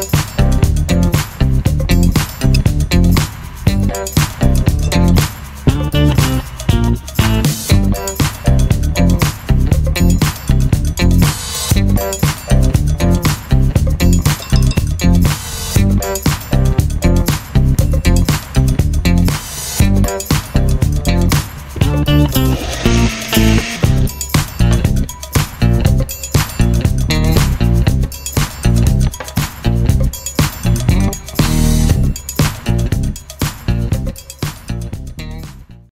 Bye.